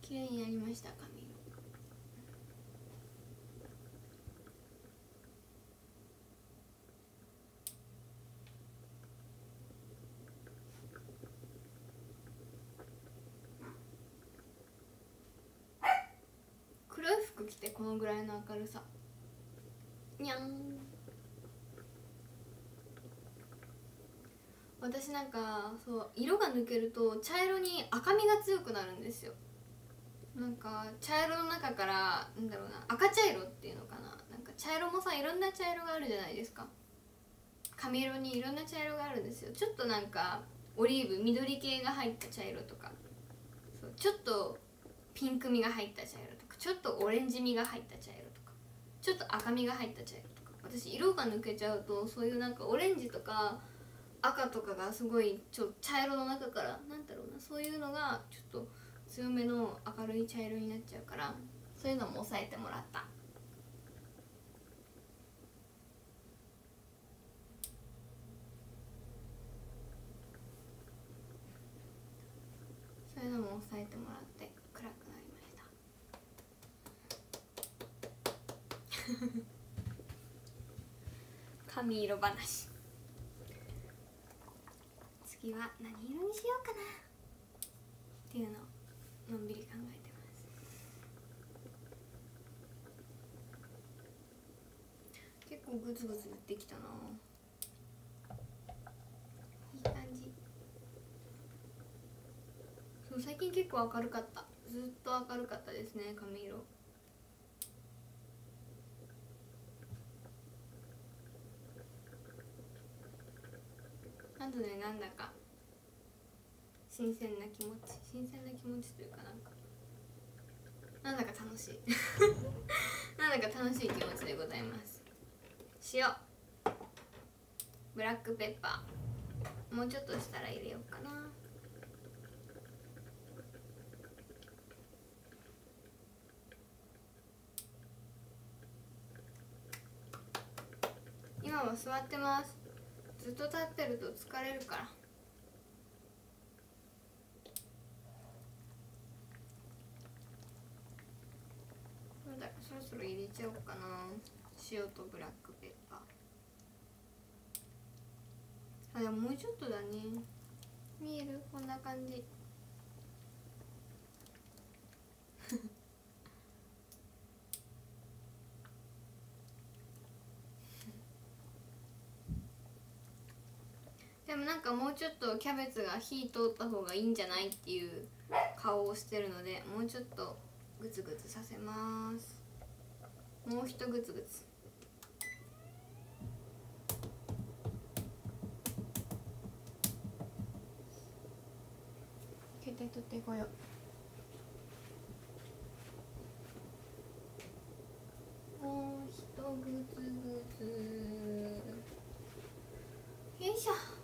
綺麗になりました。髪色黒い服着てこのぐらいの明るさ。にゃん。私なんかそう色が抜けると茶色に赤みが強くなるんですよ。なんか茶色の中からなんだろうな赤茶色っていうのかな。なんか茶色もさいろんな茶色があるじゃないですか。髪色にいろんな茶色があるんですよ。ちょっとなんかオリーブ緑系が入った茶色とか。そうちょっとピンクみが入った茶色とか。ちょっとオレンジみが入った茶色とか。ちょっと赤みが入った茶色とか。私色が抜けちゃうとそういうなんかオレンジとか赤とかがすごいちょ茶色の中からなんだろうなそういうのがちょっと強めの明るい茶色になっちゃうからそういうのも抑えてもらった。そういうのも抑えてもらって暗くなりました。*laughs* 髪色話次は何色にしようかな。っていうのをのんびり考えてます。結構グツグツできたな。いい感じ。そう最近結構明るかった。ずっと明るかったですね髪色。あとねなんだか新鮮な気持ち新鮮な気持ちというかなんかなんだか楽しい。*laughs* なんだか楽しい気持ちでございます。塩。ブラックペッパー。もうちょっとしたら入れようかな。今は座ってます。ずっと立ってると疲れるから。こだそろそろ入れちゃおうかな。塩とブラックペッパー。あでももうちょっとだね。見える？こんな感じ。でもなんかもうちょっとキャベツが火通った方がいいんじゃないっていう顔をしてるのでもうちょっとグツグツさせます。もう一グツグツ。携帯取ってこようもう一グツグツよいしょ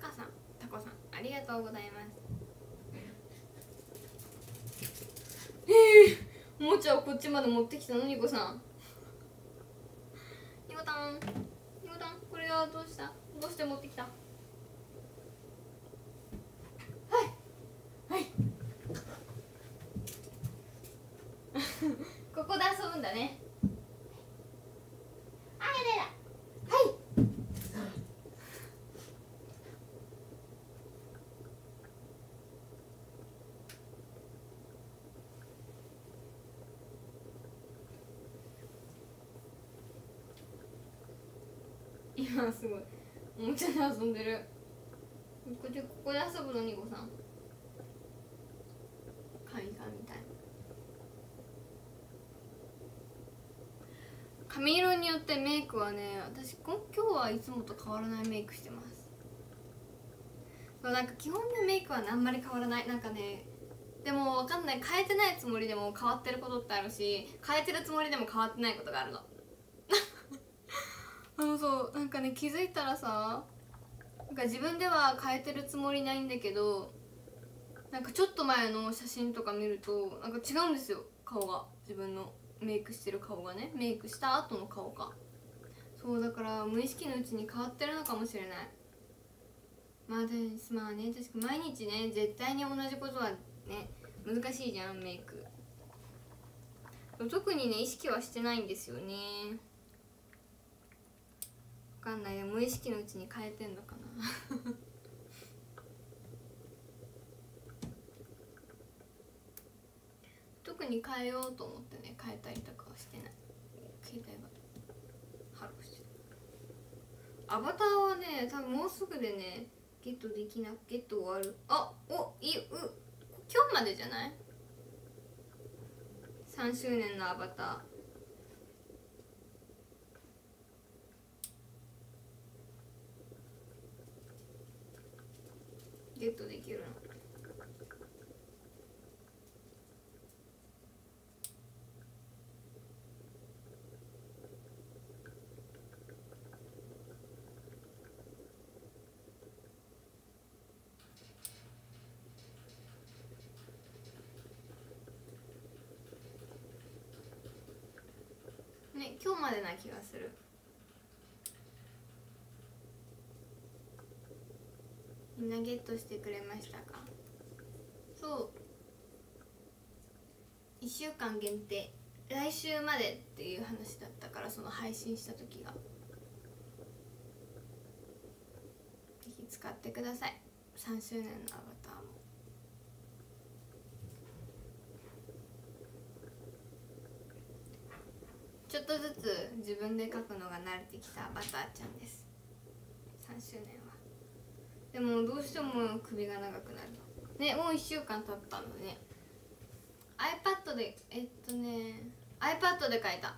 タカさんたこさんありがとうございます。ええおもちゃをこっちまで持ってきたのニコさんニコタンニコタンこれはどうしたどうして持ってきたはいはいここで遊ぶんだねあやだやだはい今すごい。おもちゃで遊んでる。ここでここで遊ぶのニコさん。カニさんみたい髪色によってメイクはね私今日はいつもと変わらないメイクしてます。そうなんか基本でメイクはあんまり変わらない。なんかねでもわかんない。変えてないつもりでも変わってることってあるし変えてるつもりでも変わってないことがあるの。そうなんかね気づいたらさなんか自分では変えてるつもりないんだけどなんかちょっと前の写真とか見るとなんか違うんですよ顔が。自分のメイクしてる顔がね。メイクした後の顔がそうだから無意識のうちに変わってるのかもしれない。まあでまあね確か毎日ね絶対に同じことはね難しいじゃんメイク。特にね意識はしてないんですよね。かんない。無意識のうちに変えてんのかな。*laughs* 特に変えようと思ってね変えたりとかはしてない。携帯がハローしてる。アバターはね多分もうすぐでねゲットできなゲット終わる。あおいいう今日までじゃない ?3 周年のアバター。ゲットできるのね今日までな気がする。なゲットしてくれましたか？そう。1週間限定。来週までっていう話だったからその配信した時が。ぜひ使ってください。3周年のアバターも。ちょっとずつ自分で描くのが慣れてきたアバターちゃんです。3周年。でもどうしても首が長くなるねもう1週間経ったのね。iPad でえっとね iPad で描いた。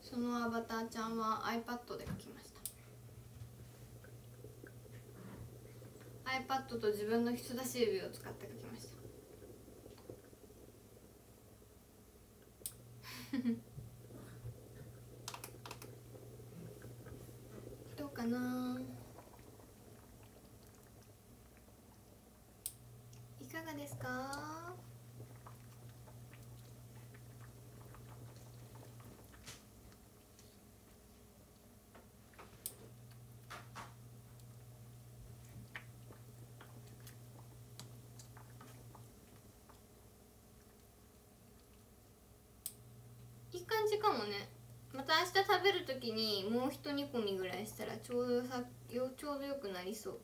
そのアバターちゃんは iPad で描きました。iPad と自分の人差し指を使って描きました。かな。いかがですか？いい感じかもね。また明日食べる時にもう一煮込みぐらいしたらちょうどさよちょうどよくなりそう。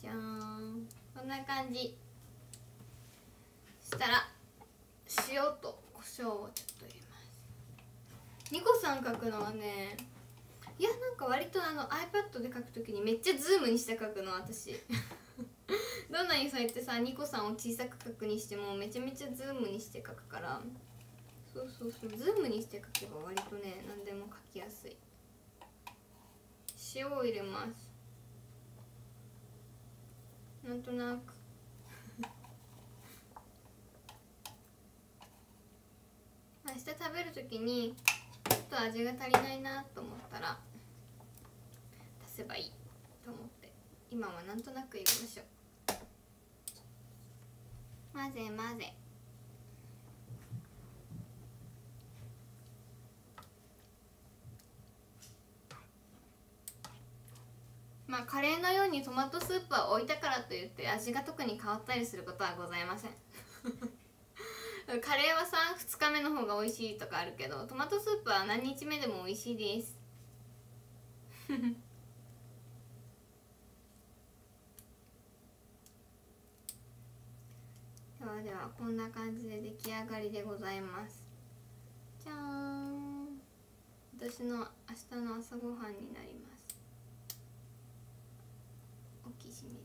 じゃーん。こんな感じ。したら塩と胡椒をちょっと入れます。ニコさん書くのはねいやなんか割とあの iPad で書くときにめっちゃズームにして書くの私。どんなにそうやってさニコさんを小さく描くにしてもめちゃめちゃズームにして描くから。そうそうそう。ズームにして描けば割とね何でも描きやすい。塩を入れます。なんとなく。*laughs* 明日食べる時にちょっと味が足りないなと思ったら足せばいいと思って。今はなんとなく入れましょう。混ぜ混ぜ。まあカレーのようにトマトスープは置いたからといって味が特に変わったりすることはございません。*laughs* カレーはさ2日目の方が美味しいとかあるけどトマトスープは何日目でも美味しいです。*laughs* ではではこんな感じで出来上がりでございます。じゃーん。私の明日の朝ごはんになります。おきしめ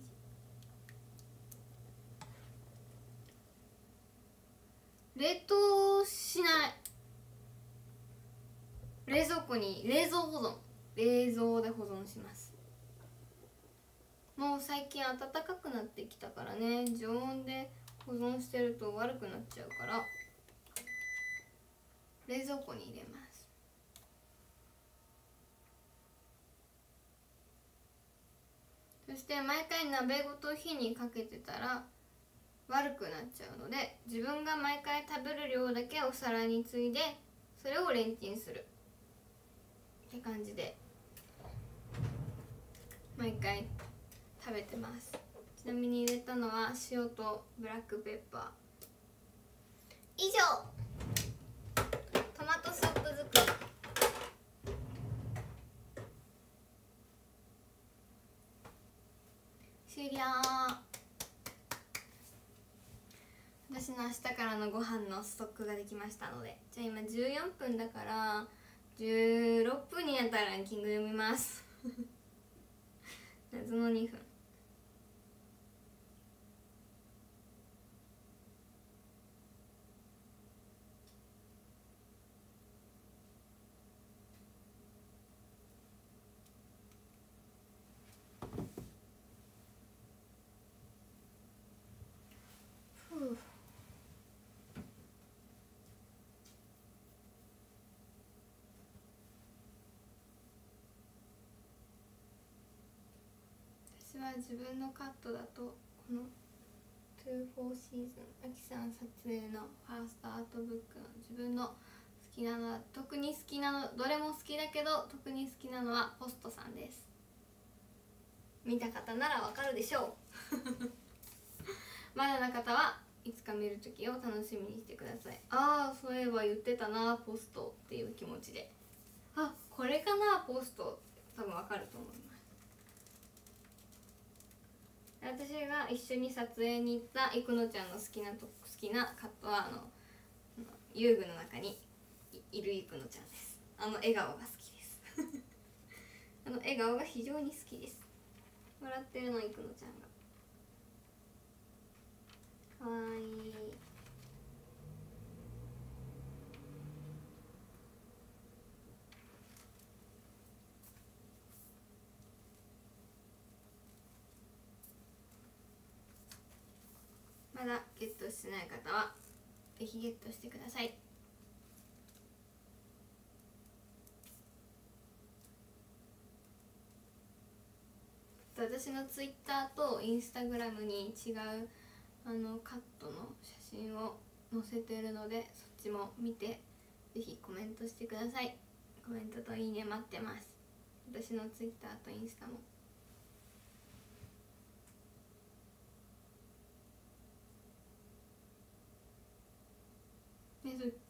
じ。冷凍しない。冷蔵庫に冷蔵保存。冷蔵で保存します。もう最近暖かくなってきたからね。常温で保存してると悪くなっちゃうから冷蔵庫に入れます。そして毎回鍋ごと火にかけてたら悪くなっちゃうので自分が毎回食べる量だけお皿についでそれをレンチンする。って感じで毎回食べてます。ちなみに入れたのは塩とブラックペッパー。以上。トマトスープ作り。終了。私の明日からのご飯のストックができましたのでじゃあ今14分だから16分になったらランキング読みます。謎の2分ふう私は自分のカットだとこの「24シーズン」あきさん撮影のファーストアートブックの自分の好きなのは特に好きなのどれも好きだけど特に好きなのはポストさんです。見た方ならわかるでしょう。*laughs* まだの方はいつか見る時を楽しみにしてください。ああそういえば言ってたなポストっていう気持ちで。あこれかなポスト。多分わかると思います。私が一緒に撮影に行ったいくのちゃんの好きなと好きなカットはあの遊具の中にいるいくのちゃんです。あの笑顔が好きです。*laughs* あの笑顔が非常に好きです。笑ってるのいくのちゃんが。かわいい。まだゲットしてない方はぜひゲットしてください。私のツイッターとインスタグラムに違うあのカットの写真を載せてるのでそっちも見てぜひコメントしてください。コメントといいね待ってます。私のツイッターとインスタも。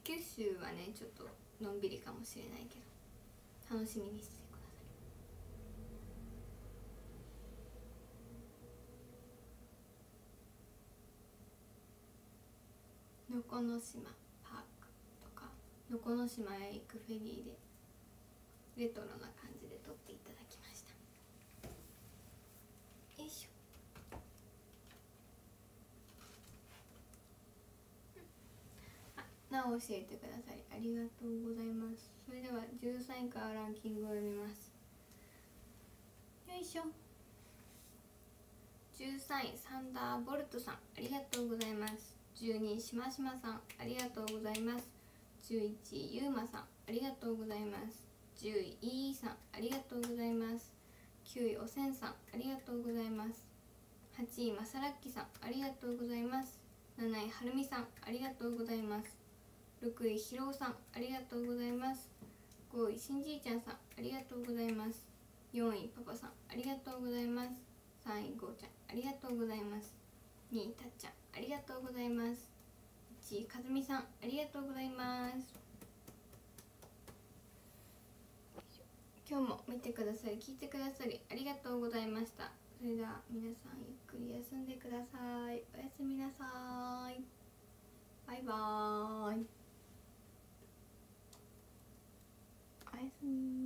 九州はねちょっとのんびりかもしれないけど楽しみにしてくださいのこの島パークとかのこの島へ行くフェリーでレトロな感じで撮っていただきました。よいしょ。なお教えてくださりありがとうございます。それでは13位からランキングを読みます。よいしょ。13位サンダーボルトさん。ありがとうございます。12位しましまさん。ありがとうございます。11位ゆうまさん。ありがとうございます。10位いいさん。ありがとうございます。9位おせんさん。ありがとうございます。8位まさらっきさん。ありがとうございます。7位はるみさん。ありがとうございます。6位ひろうさんありがとうございます。5位しんじいちゃんさんありがとうございます。4位パパさんありがとうございます。3位ごうちゃんありがとうございます。2位たっちゃんありがとうございます。1位かずみさんありがとうございます。今日も見てくださり聞いてくださりありがとうございました。それでは皆さんゆっくり休んでください。おやすみなさい。バイバーイ。おやすみ。